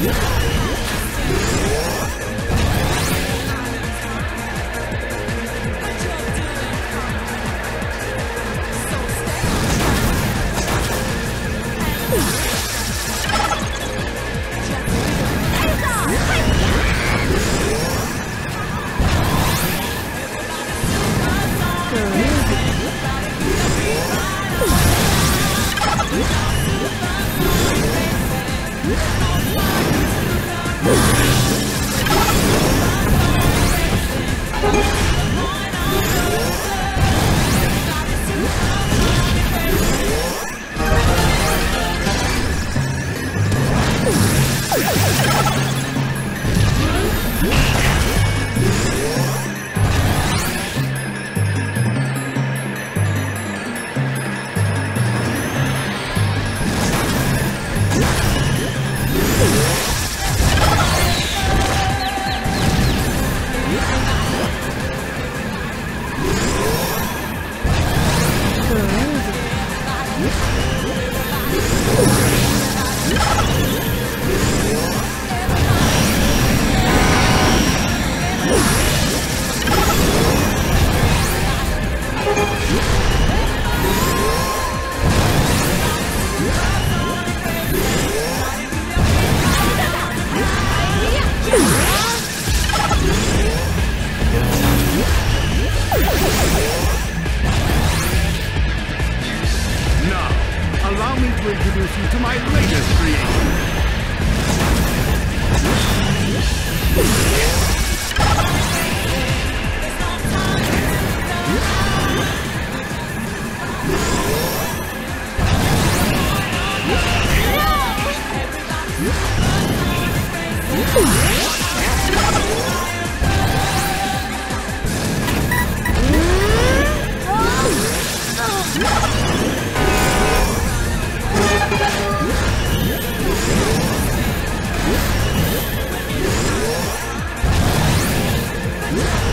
Yeah. Whoop. To introduce you to my latest creation. Yeah!